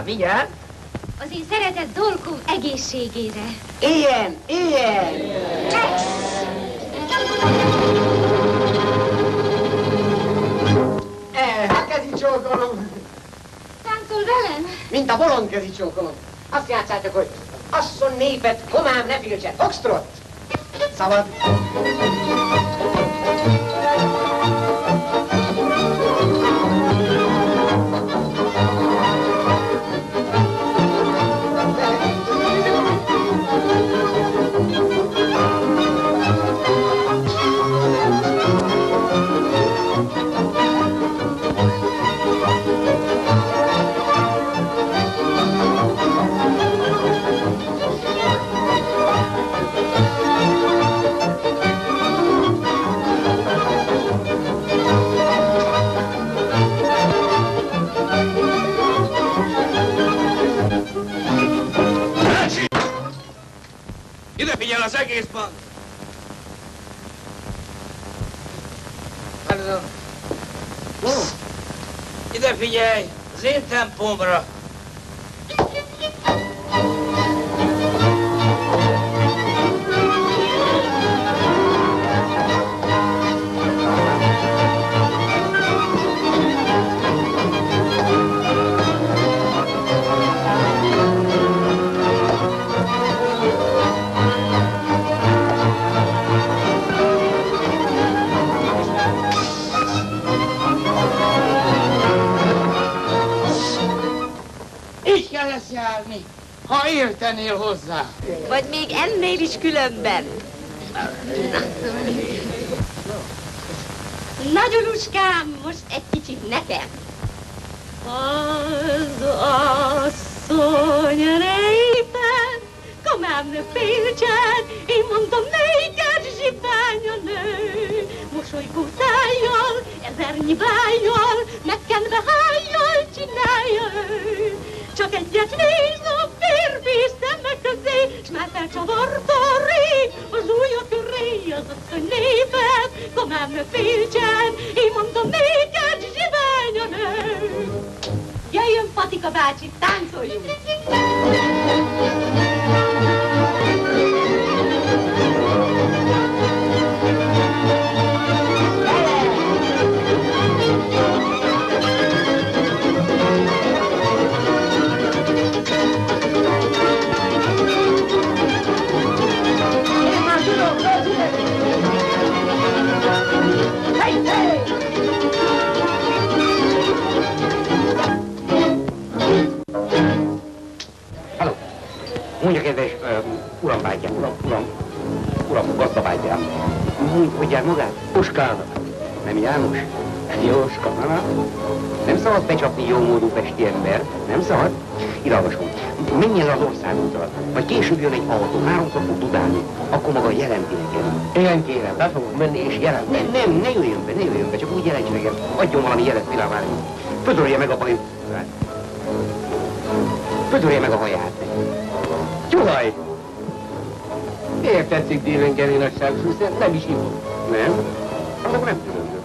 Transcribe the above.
Apá, vigyázz! Az én szeretett dolgom egészségére. Ilyen, ilyen! Eh, a kezi csókolom, Táncol velem? mint a bolond kezi csókolom. Azt játszátok, hogy asszon népet, komám ne filcset, foxtrot! Szabad. Ide figyel az egész bank! Pardon. Ide figyelj! Az én tempomra! Járni, ha értenél hozzá. Vagy még ennél is különben. Nagyon uskám, most egy kicsit nekem. Az asszony répen, komám ne féltsen, én mondom néked zsibány a nő. Mosolygó szájjal, ezernyi bájjal, Csak egyet néz a férfi szemek közé, s már felcsavarta rég az ujja köré az asszony népet, komám ne féltsen, én mondom néked zsivány a nő. Jöjjön Patika bácsi, táncoljunk! Halló! Mondja, kedves uh, uram bátyám, uram, uram, uram, gazdabátyám. Mondj, hogy jár magát? Puskának. Nem János? Jóska, ha? Nem szabad becsapni jó módú pesti ember, nem szabad? Iralmasom, menjen az országútra, vagy később jön egy autó, háromszor fog tudálni, akkor maga jelenti nekem. Igen, kérem, be fogok menni és jelenteni. Nem, nem, ne jöjjön be, ne jöjjön be, csak úgy jelentse nekem. Adjon valami jelet pillanatban. Födörje meg a bajt. Födörje meg a haját. Csuhaj! Miért tetszik délengeni nagyságos, hiszen nem is ivom. Nem? Akkor nem tudom.